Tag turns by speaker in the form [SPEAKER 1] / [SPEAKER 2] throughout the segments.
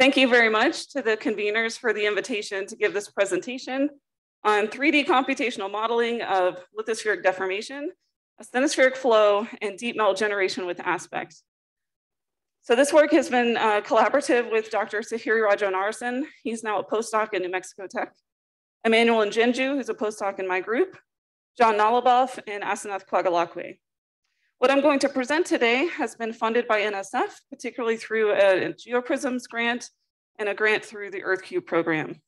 [SPEAKER 1] Thank you very much to the conveners for the invitation to give this presentation on 3D computational modeling of lithospheric deformation, asthenospheric flow, and deep melt generation with aspects. So this work has been uh, collaborative with Dr. Tahiri Rajaonarison. He's now a postdoc at New Mexico Tech. Emmanuel Njinju, who's a postdoc in my group, John Naliboff, and Asanath Kwagalakwe. What I'm going to present today has been funded by NSF, particularly through a GeoPrisms grant and a grant through the EarthCube program.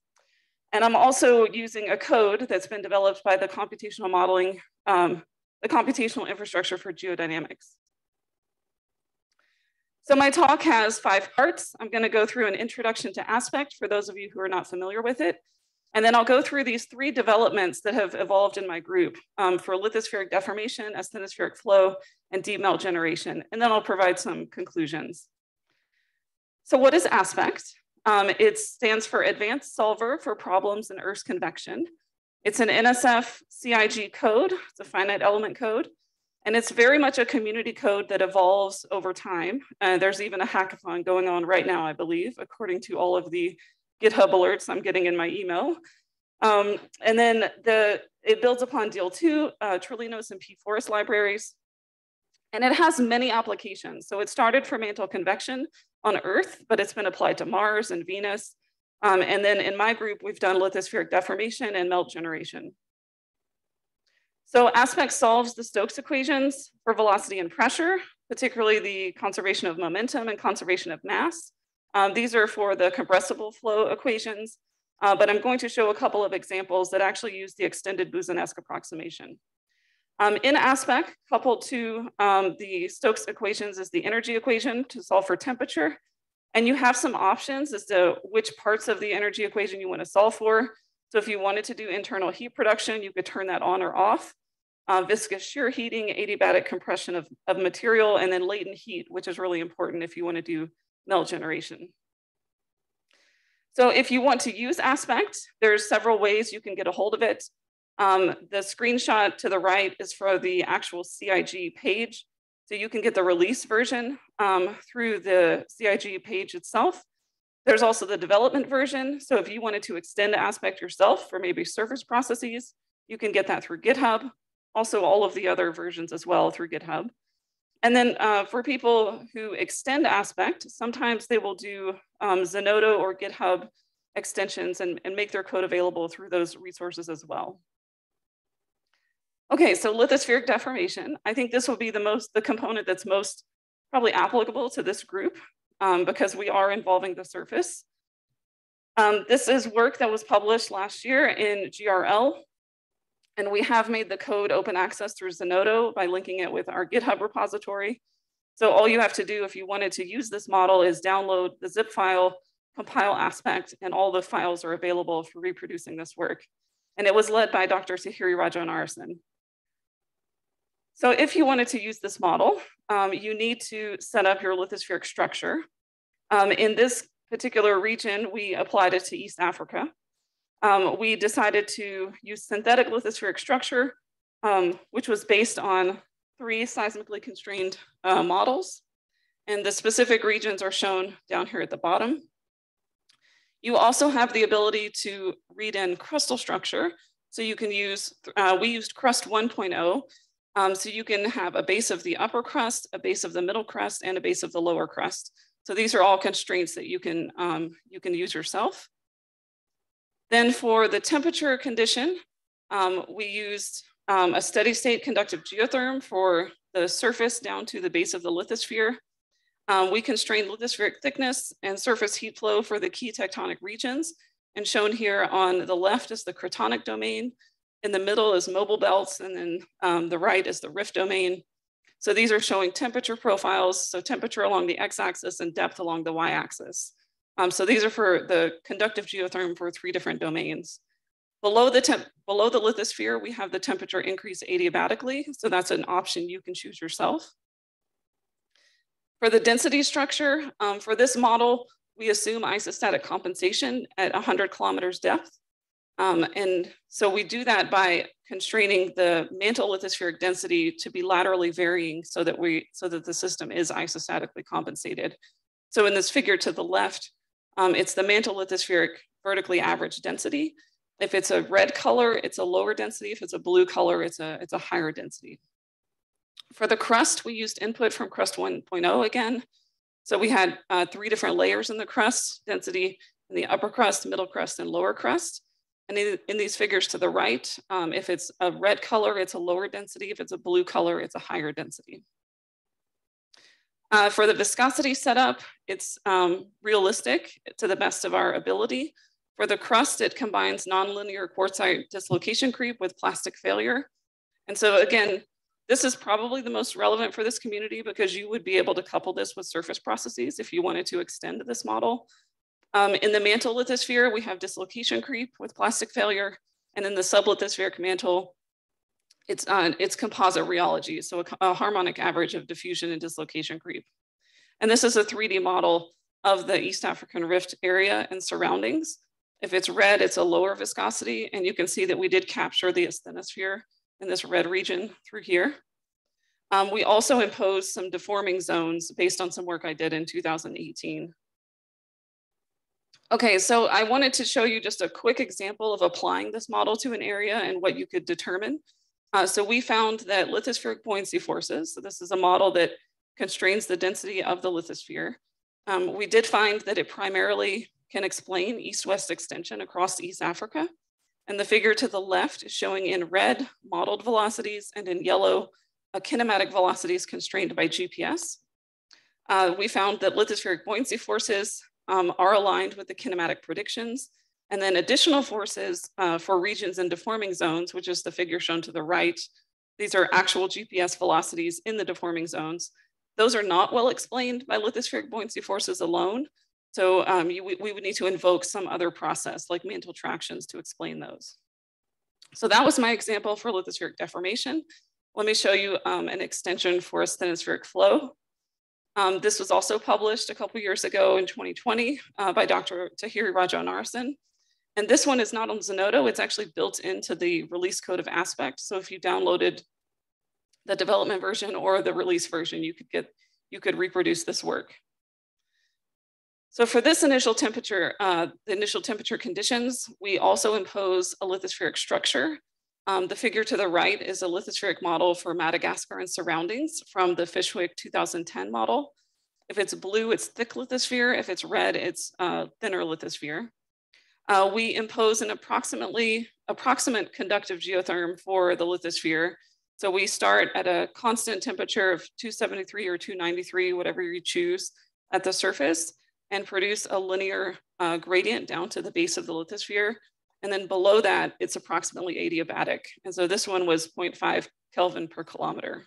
[SPEAKER 1] And I'm also using a code that's been developed by the computational modeling, um, the computational infrastructure for geodynamics. So my talk has five parts. I'm gonna go through an introduction to aspect for those of you who are not familiar with it. And then I'll go through these three developments that have evolved in my group um, for lithospheric deformation, asthenospheric flow, and deep melt generation. And then I'll provide some conclusions. So what is aspect? Um, it stands for Advanced Solver for Problems in Earth's Convection. It's an NSF CIG code, it's a finite element code, and it's very much a community code that evolves over time. Uh, there's even a hackathon going on right now, I believe, according to all of the GitHub alerts I'm getting in my email. Um, and then the it builds upon deal.II, uh, Trilinos and p4est libraries. And it has many applications. So it started for mantle convection on Earth, but it's been applied to Mars and Venus. Um, and then in my group, we've done lithospheric deformation and melt generation. So aspect solves the Stokes equations for velocity and pressure, particularly the conservation of momentum and conservation of mass. Um, these are for the compressible flow equations, uh, but I'm going to show a couple of examples that actually use the extended Boussinesq approximation. Um, in aspect, coupled to um, the Stokes equations is the energy equation to solve for temperature. And you have some options as to which parts of the energy equation you want to solve for. So if you wanted to do internal heat production, you could turn that on or off. Uh, viscous shear heating, adiabatic compression of, of material, and then latent heat, which is really important if you want to do melt generation. So if you want to use Aspect, there's several ways you can get a hold of it. Um, the screenshot to the right is for the actual CIG page. So you can get the release version um, through the CIG page itself. There's also the development version. So if you wanted to extend Aspect yourself for maybe surface processes, you can get that through GitHub. Also all of the other versions as well through GitHub. And then uh, for people who extend Aspect, sometimes they will do um, Zenodo or GitHub extensions and, and make their code available through those resources as well. Okay, so lithospheric deformation. I think this will be the most, the component that's most probably applicable to this group um, because we are involving the surface. Um, this is work that was published last year in GRL and we have made the code open access through Zenodo by linking it with our GitHub repository. So all you have to do if you wanted to use this model is download the zip file, compile aspect, and all the files are available for reproducing this work. And it was led by Dr. Tahiri Rajaonarison. So if you wanted to use this model, um, you need to set up your lithospheric structure. Um, in this particular region, we applied it to East Africa um, we decided to use synthetic lithospheric structure, um, which was based on three seismically constrained uh, models. And the specific regions are shown down here at the bottom. You also have the ability to read in crustal structure. So you can use, uh, we used crust 1.0. Um, so you can have a base of the upper crust, a base of the middle crust, and a base of the lower crust. So these are all constraints that you can, um, you can use yourself. Then for the temperature condition, um, we used um, a steady state conductive geotherm for the surface down to the base of the lithosphere. Um, we constrained lithospheric thickness and surface heat flow for the key tectonic regions. And shown here on the left is the cratonic domain. In the middle is mobile belts, and then um, the right is the rift domain. So these are showing temperature profiles, so temperature along the x-axis and depth along the y-axis. Um, so these are for the conductive geotherm for three different domains. Below the, temp below the lithosphere, we have the temperature increase adiabatically. So that's an option you can choose yourself. For the density structure, um, for this model, we assume isostatic compensation at 100 kilometers depth. Um, and so we do that by constraining the mantle lithospheric density to be laterally varying so that we so that the system is isostatically compensated. So in this figure to the left, Um, it's the mantle lithospheric vertically average density. If it's a red color, it's a lower density. If it's a blue color, it's a, it's a higher density. For the crust, we used input from crust 1.0 again. So we had uh, three different layers in the crust, density in the upper crust, middle crust, and lower crust. And in, in these figures to the right, um, if it's a red color, it's a lower density. If it's a blue color, it's a higher density. Uh, for the viscosity setup, it's um, realistic to the best of our ability. For the crust, it combines nonlinear quartzite dislocation creep with plastic failure. And so again, this is probably the most relevant for this community because you would be able to couple this with surface processes if you wanted to extend this model. Um, in the mantle lithosphere, we have dislocation creep with plastic failure. And in the sublithospheric mantle, it's, uh, it's composite rheology, so a, a harmonic average of diffusion and dislocation creep. And this is a 3D model of the East African Rift area and surroundings. If it's red, it's a lower viscosity, and you can see that we did capture the asthenosphere in this red region through here. Um, we also imposed some deforming zones based on some work I did in 2018. Okay, so I wanted to show you just a quick example of applying this model to an area and what you could determine. Uh, so we found that lithospheric buoyancy forces, so this is a model that constrains the density of the lithosphere. Um, we did find that it primarily can explain east-west extension across East Africa. And the figure to the left is showing in red modeled velocities and in yellow uh, kinematic velocities constrained by GPS. Uh, we found that lithospheric buoyancy forces um, are aligned with the kinematic predictions. And then additional forces uh, for regions in deforming zones, which is the figure shown to the right. These are actual GPS velocities in the deforming zones. Those are not well explained by lithospheric buoyancy forces alone. So um, you, we would need to invoke some other process like mantle tractions to explain those. So that was my example for lithospheric deformation. Let me show you um, an extension for asthenospheric flow. Um, this was also published a couple years ago in 2020 uh, by Dr. Tahiri Rajaonarison. And this one is not on Zenodo, it's actually built into the release code of Aspect. So if you downloaded the development version or the release version, you could get, you could reproduce this work. So for this initial temperature, uh, the initial temperature conditions, we also impose a lithospheric structure um, the figure to the right is a lithospheric model for Madagascar and surroundings from the Fishwick 2010 model. If it's blue, it's thick lithosphere. If it's red, it's uh, thinner lithosphere. Uh, we impose an approximately approximate conductive geotherm for the lithosphere. So we start at a constant temperature of 273 or 293, whatever you choose at the surface, and produce a linear uh, gradient down to the base of the lithosphere and then below that, it's approximately adiabatic. And so this one was 0.5 Kelvin per kilometer.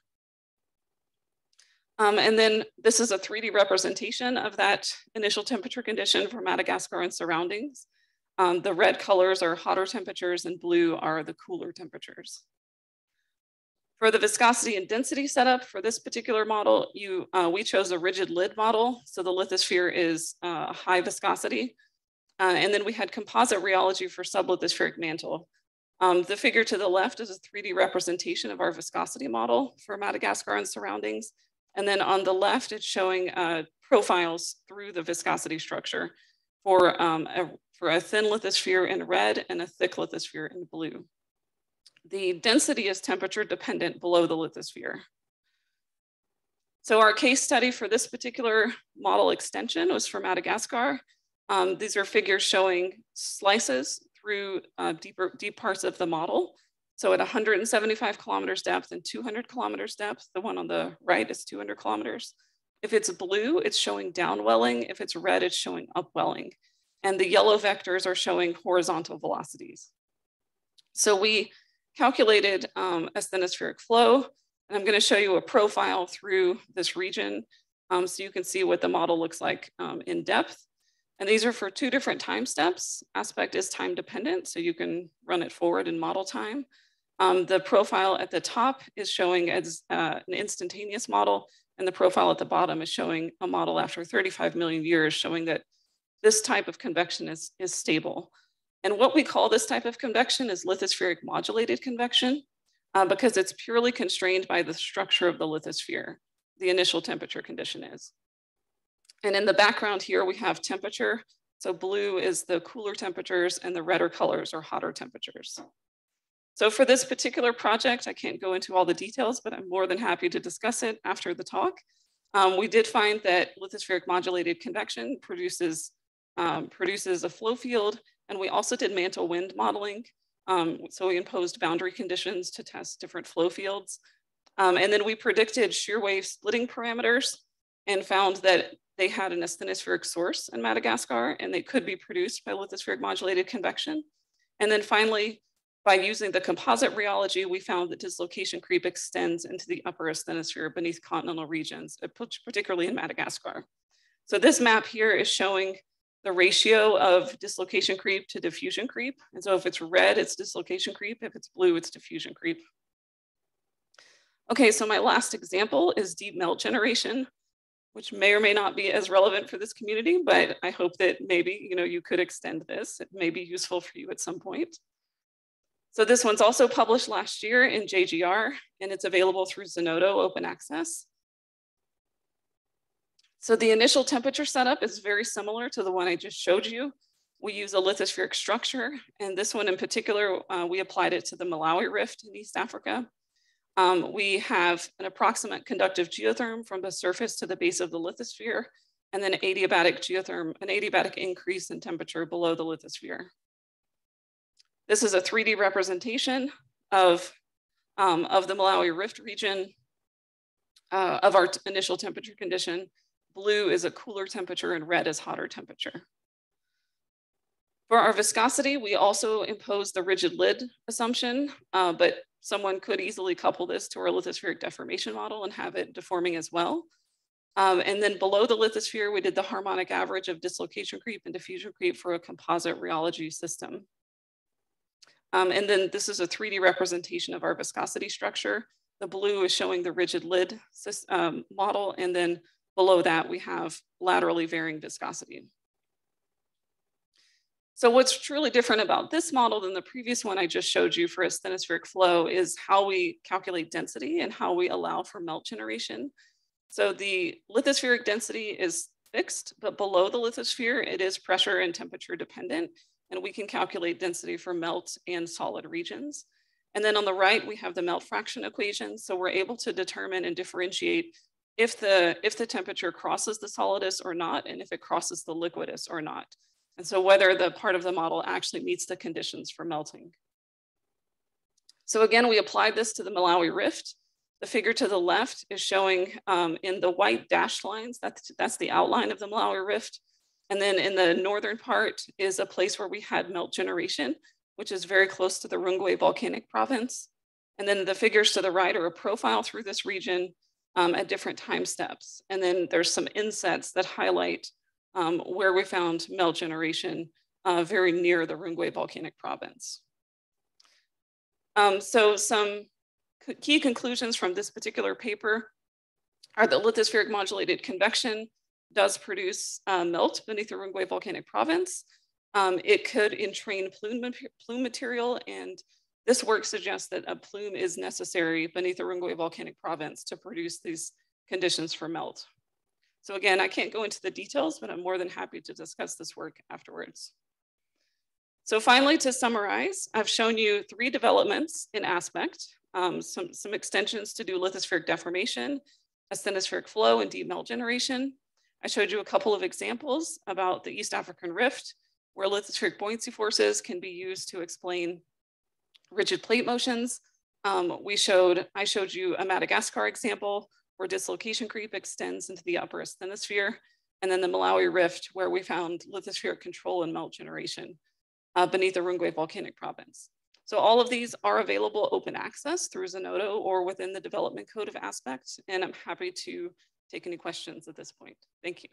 [SPEAKER 1] Um, and then this is a 3D representation of that initial temperature condition for Madagascar and surroundings. Um, the red colors are hotter temperatures and blue are the cooler temperatures. For the viscosity and density setup for this particular model, you, uh, we chose a rigid lid model. So the lithosphere is uh, high viscosity. Uh, and then we had composite rheology for sublithospheric mantle. Um, the figure to the left is a 3D representation of our viscosity model for Madagascar and surroundings. And then on the left, it's showing uh, profiles through the viscosity structure for, um, a, for a thin lithosphere in red and a thick lithosphere in blue. The density is temperature dependent below the lithosphere. So our case study for this particular model extension was for Madagascar. Um, these are figures showing slices through uh, deeper, deep parts of the model. So at 175 kilometers depth and 200 kilometers depth, the one on the right is 200 kilometers. If it's blue, it's showing downwelling. If it's red, it's showing upwelling. And the yellow vectors are showing horizontal velocities. So we calculated um, asthenospheric flow. And I'm gonna show you a profile through this region um, so you can see what the model looks like um, in depth. And these are for two different time steps. Aspect is time dependent, so you can run it forward in model time. Um, the profile at the top is showing as uh, an instantaneous model, and the profile at the bottom is showing a model after 35 million years, showing that this type of convection is, is stable. And what we call this type of convection is lithospheric modulated convection, uh, because it's purely constrained by the structure of the lithosphere, the initial temperature condition is. And in the background here, we have temperature So blue is the cooler temperatures and the redder colors are hotter temperatures. So for this particular project, I can't go into all the details, but I'm more than happy to discuss it after the talk. Um, we did find that lithospheric modulated convection produces, um, produces a flow field, and we also did mantle wind modeling. Um, so we imposed boundary conditions to test different flow fields. Um, and then we predicted shear wave splitting parameters and found that they had an asthenospheric source in Madagascar and they could be produced by lithospheric modulated convection. And then finally, by using the composite rheology, we found that dislocation creep extends into the upper asthenosphere beneath continental regions, uh, particularly in Madagascar. So this map here is showing the ratio of dislocation creep to diffusion creep. And so if it's red, it's dislocation creep. If it's blue, it's diffusion creep. Okay, so my last example is deep melt generation, which may or may not be as relevant for this community, but I hope that maybe you know you could extend this. It may be useful for you at some point. So this one's also published last year in JGR, and it's available through Zenodo open access. So the initial temperature setup is very similar to the one I just showed you. We use a lithospheric structure, and this one in particular, uh, we applied it to the Malawi Rift in East Africa. Um, we have an approximate conductive geotherm from the surface to the base of the lithosphere, and then adiabatic geotherm, an adiabatic increase in temperature below the lithosphere. This is a 3D representation of, um, of the Malawi Rift region uh, of our initial temperature condition. Blue is a cooler temperature and red is hotter temperature. For our viscosity, we also impose the rigid lid assumption, uh, but someone could easily couple this to our lithospheric deformation model and have it deforming as well. Um, and then below the lithosphere, we did the harmonic average of dislocation creep and diffusion creep for a composite rheology system. Um, and then this is a 3D representation of our viscosity structure. The blue is showing the rigid lid um, model. And then below that, we have laterally varying viscosity. So what's truly different about this model than the previous one I just showed you for a asthenospheric flow is how we calculate density and how we allow for melt generation. So the lithospheric density is fixed, but below the lithosphere, it is pressure and temperature dependent. And we can calculate density for melt and solid regions. And then on the right, we have the melt fraction equation. So we're able to determine and differentiate if the, if the temperature crosses the solidus or not, and if it crosses the liquidus or not. And so whether the part of the model actually meets the conditions for melting. So again, we applied this to the Malawi Rift. The figure to the left is showing um, in the white dashed lines, that's, that's the outline of the Malawi Rift. And then in the northern part is a place where we had melt generation, which is very close to the Rungwe volcanic province. And then the figures to the right are a profile through this region um, at different time steps. And then there's some insets that highlight um, where we found melt generation uh, very near the Rungwe volcanic province. Um, so some key conclusions from this particular paper are that lithospheric modulated convection does produce uh, melt beneath the Rungwe volcanic province. Um, it could entrain plume, plume material and this work suggests that a plume is necessary beneath the Rungwe volcanic province to produce these conditions for melt. So again, I can't go into the details, but I'm more than happy to discuss this work afterwards. So finally, to summarize, I've shown you three developments in aspect, um, some, some extensions to do lithospheric deformation, asthenospheric flow, and deep melt generation. I showed you a couple of examples about the East African Rift, where lithospheric buoyancy forces can be used to explain rigid plate motions. Um, we showed, I showed you a Madagascar example where dislocation creep extends into the upper asthenosphere, and then the Malawi Rift, where we found lithospheric control and melt generation uh, beneath the Rungwe volcanic province. So all of these are available open access through Zenodo or within the development code of Aspect, and I'm happy to take any questions at this point. Thank you.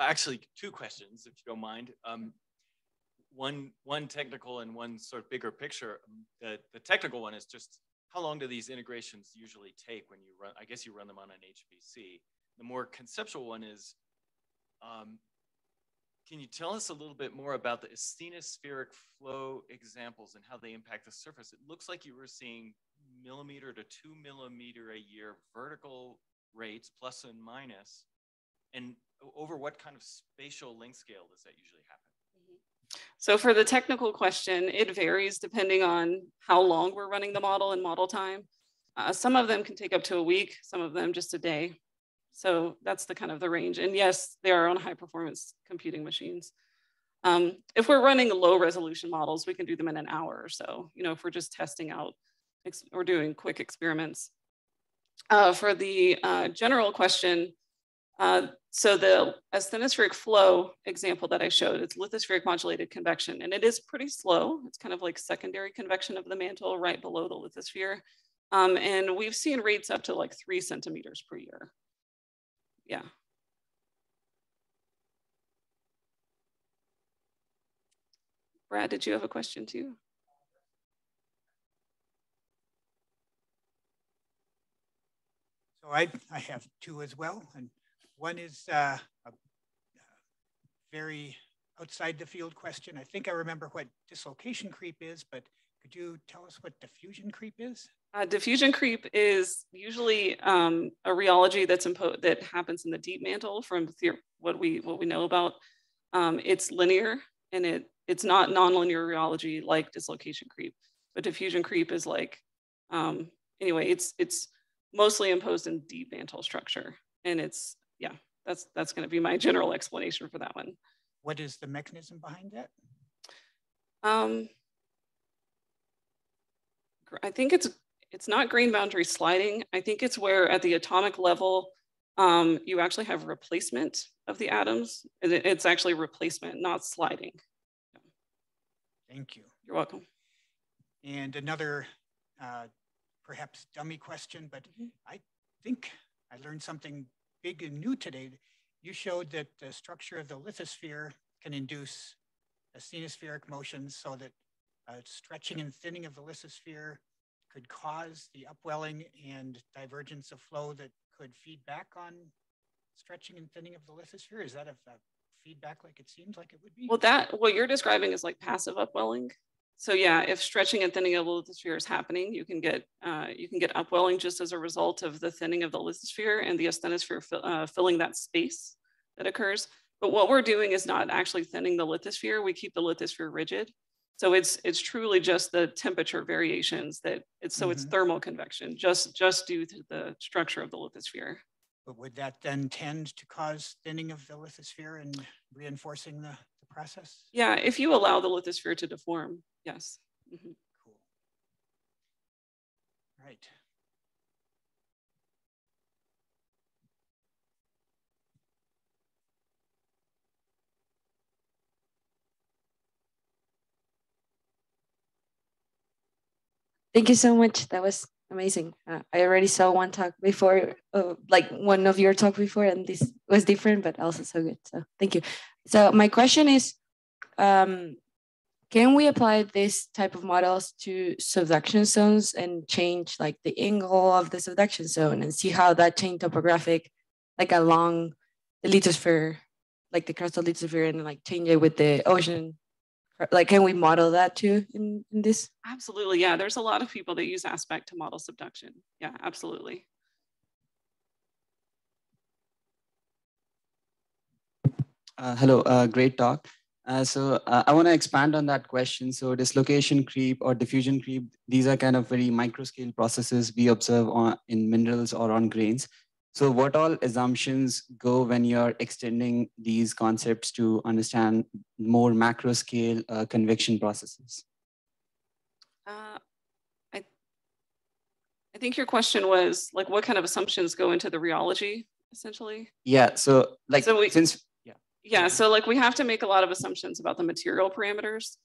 [SPEAKER 2] Actually two questions, if you don't mind. Um, one one technical and one sort of bigger picture. The the technical one is just how long do these integrations usually take when you run? I guess you run them on an HPC. The more conceptual one is, um, can you tell us a little bit more about the asthenospheric flow examples and how they impact the surface? It looks like you were seeing millimeter to two millimeter a year vertical rates, plus and minus, and over what kind of spatial length scale does that usually happen?
[SPEAKER 1] So for the technical question, it varies depending on how long we're running the model and model time. Uh, some of them can take up to a week, some of them just a day. So that's the kind of the range. And yes, they are on high performance computing machines. Um, if we're running low resolution models, we can do them in an hour or so, you know, if we're just testing out or doing quick experiments. Uh, for the uh, general question, uh, so the asthenospheric flow example that I showed, it's lithospheric modulated convection, and it is pretty slow. It's kind of like secondary convection of the mantle right below the lithosphere. Um, and we've seen rates up to like three centimeters per year. Yeah. Brad, did you have a question too?
[SPEAKER 3] So I, I have two as well. And one is uh, a very outside the field question. I think I remember what dislocation creep is, but could you tell us what diffusion creep is?
[SPEAKER 1] Uh, diffusion creep is usually um, a rheology that's impo- that happens in the deep mantle from what we what we know about. Um, it's linear and it it's not nonlinear rheology like dislocation creep, but diffusion creep is like um, anyway. It's it's mostly imposed in deep mantle structure, and it's yeah, that's that's going to be my general explanation for that one.
[SPEAKER 3] What is the mechanism behind that?
[SPEAKER 1] Um, I think it's it's not grain boundary sliding. I think it's where at the atomic level, um, you actually have replacement of the atoms. It's actually replacement, not sliding.
[SPEAKER 3] Thank you.
[SPEAKER 1] You're welcome.
[SPEAKER 3] And another uh, perhaps dummy question, but mm -hmm. I think I learned something big and new today. You showed that the structure of the lithosphere can induce asthenospheric motions so that uh, stretching and thinning of the lithosphere could cause the upwelling and divergence of flow that could feed back on stretching and thinning of the lithosphere? Is that a, a feedback like it seems like it would be?
[SPEAKER 1] Well, that what you're describing is like passive upwelling. So yeah, if stretching and thinning of the lithosphere is happening, you can get uh, you can get upwelling just as a result of the thinning of the lithosphere and the asthenosphere uh, filling that space that occurs. But what we're doing is not actually thinning the lithosphere. We keep the lithosphere rigid. So it's it's truly just the temperature variations that it's so mm -hmm. it's mm-hmm. thermal convection just just due to the structure of the lithosphere.
[SPEAKER 3] But would that then tend to cause thinning of the lithosphere and reinforcing the, the process?
[SPEAKER 1] Yeah, if you allow the lithosphere to deform, Yes. Mm -hmm.
[SPEAKER 3] Cool. Right.
[SPEAKER 4] Thank you so much. That was amazing. Uh, I already saw one talk before, uh, like one of your talk before, and this was different, but also so good. So thank you. So my question is, um, can we apply this type of models to subduction zones and change like the angle of the subduction zone and see how that change topographic like along the lithosphere, like the crustal lithosphere and like change it with the ocean? Like, can we model that too in, in this?
[SPEAKER 1] Absolutely, yeah. There's a lot of people that use aspect to model subduction. Yeah, absolutely.
[SPEAKER 5] Uh, hello, uh, great talk. Uh, so uh, I want to expand on that question. So dislocation creep or diffusion creep, these are kind of very micro scale processes we observe on, in minerals or on grains. So what all assumptions go when you're extending these concepts to understand more macro scale uh, convection processes?
[SPEAKER 1] Uh, I, I think your question was like, what kind of assumptions go into the rheology essentially?
[SPEAKER 5] Yeah, so like so we, since
[SPEAKER 1] yeah, so like we have to make a lot of assumptions about the material parameters.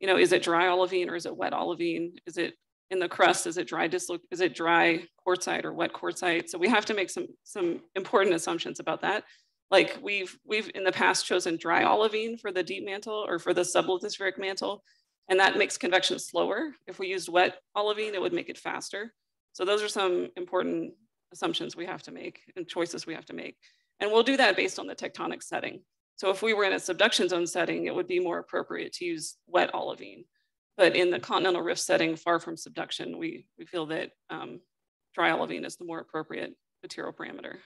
[SPEAKER 1] You know, is it dry olivine or is it wet olivine? Is it in the crust? Is it dry dislo- Is it dry quartzite or wet quartzite? So we have to make some some important assumptions about that. Like we've we've in the past chosen dry olivine for the deep mantle or for the sublithospheric mantle, and that makes convection slower. If we used wet olivine, it would make it faster. So those are some important assumptions we have to make and choices we have to make. And we'll do that based on the tectonic setting. So if we were in a subduction zone setting, it would be more appropriate to use wet olivine. But in the continental rift setting, far from subduction, we, we feel that um, dry olivine is the more appropriate material parameter.